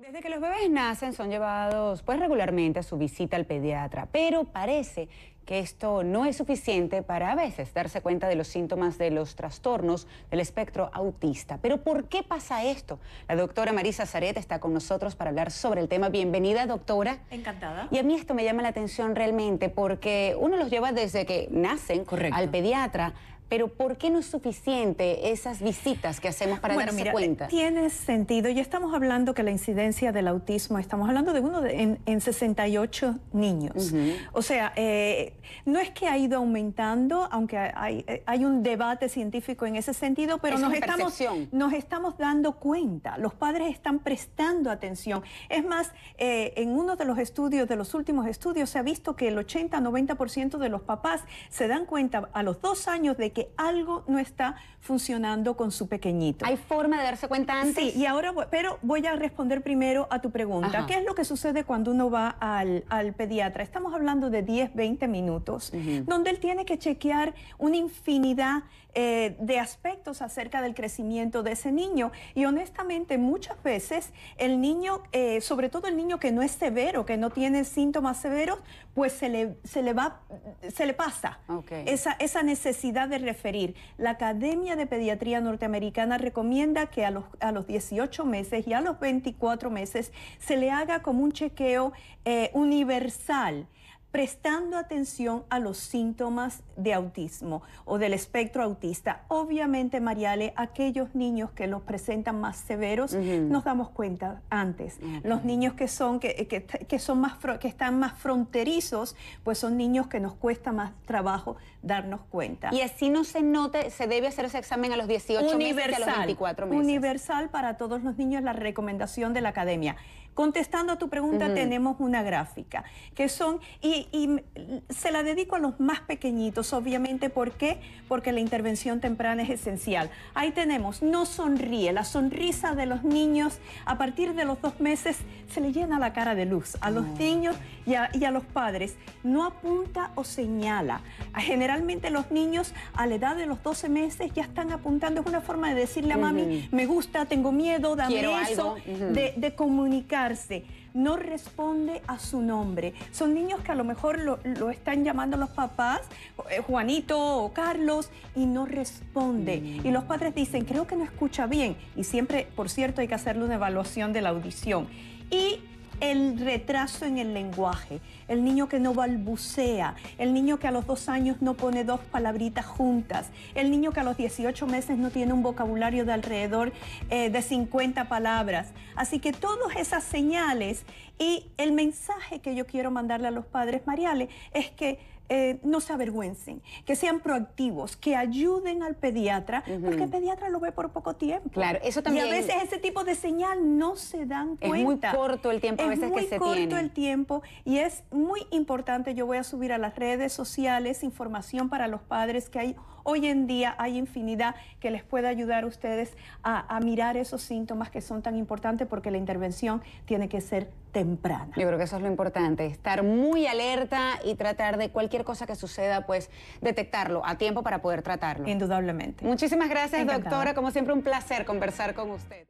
Desde que los bebés nacen son llevados pues regularmente a su visita al pediatra, pero parece que esto no es suficiente para a veces darse cuenta de los síntomas de los trastornos del espectro autista. Pero ¿por qué pasa esto? La doctora Marisa Zaret está con nosotros para hablar sobre el tema. Bienvenida, doctora. Encantada. Y a mí esto me llama la atención realmente porque uno los lleva desde que nacen al pediatra, pero ¿por qué no es suficiente esas visitas que hacemos para bueno, darse mira, cuenta? Tiene sentido. Ya estamos hablando que la incidencia del autismo, estamos hablando de uno en, 68 niños. O sea, eh, no es que ha ido aumentando, aunque hay, hay, un debate científico en ese sentido, pero nos estamos, nos estamos dando cuenta. Los padres están prestando atención. Es más, eh, en uno de los estudios, de los últimos estudios, se ha visto que el 80-90% de los papás se dan cuenta a los dos años de que algo no está funcionando con su pequeñito. ¿Hay forma de darse cuenta antes? Sí, y ahora, pero voy a responder primero a tu pregunta. ¿Qué es lo que sucede cuando uno va al, pediatra? Estamos hablando de 10, 20 minutos, donde él tiene que chequear una infinidad eh, de aspectos acerca del crecimiento de ese niño. Y honestamente, muchas veces el niño, eh, sobre todo el niño que no es severo, que no tiene síntomas severos, pues se le, se le va, se le pasa esa, esa necesidad de La Academia de Pediatría Norteamericana recomienda que a los, a los 18 meses y a los 24 meses se le haga como un chequeo eh, universal prestando atención a los síntomas de autismo o del espectro autista. Obviamente, Mariale, aquellos niños que los presentan más severos, nos damos cuenta antes. Los niños que son, que, que, son más, que están más fronterizos, pues son niños que nos cuesta más trabajo darnos cuenta. Y así no se note, se debe hacer ese examen a los 18 meses y a los 24 meses. Universal para todos los niños, la recomendación de la academia. Contestando a tu pregunta, tenemos una gráfica que son, y, se la dedico a los más pequeñitos, obviamente, ¿por qué? Porque la intervención temprana es esencial. Ahí tenemos, no sonríe, la sonrisa de los niños a partir de los dos meses se le llena la cara de luz a los niños y a, los padres. No apunta o señala. Generalmente los niños a la edad de los 12 meses ya están apuntando, es una forma de decirle a mami, me gusta, tengo miedo, dame eso, de comunicar no responde a su nombre. Son niños que a lo mejor lo, están llamando los papás, eh, Juanito o Carlos, y no responde. Mm. Y los padres dicen, creo que no escucha bien. Y siempre, por cierto, hay que hacerle una evaluación de la audición. Y el retraso en el lenguaje, el niño que no balbucea, el niño que a los dos años no pone dos palabritas juntas, el niño que a los 18 meses no tiene un vocabulario de alrededor eh, de 50 palabras. Así que todas esas señales y el mensaje que yo quiero mandarle a los padres Mariales es que eh, no se avergüencen, que sean proactivos, que ayuden al pediatra, porque el pediatra lo ve por poco tiempo. Claro, eso también. Y a veces ese tipo de señal no se dan cuenta. Es muy corto el tiempo a veces que se tiene. Es muy corto el tiempo y es muy importante. Yo voy a subir a las redes sociales información para los padres que hay hoy en día hay infinidad que les puede ayudar a ustedes a, a mirar esos síntomas que son tan importantes porque la intervención tiene que ser temprana. Yo creo que eso es lo importante, estar muy alerta y tratar de cualquier cosa que suceda, pues detectarlo a tiempo para poder tratarlo. Indudablemente. Muchísimas gracias, doctora. Como siempre, un placer conversar con usted.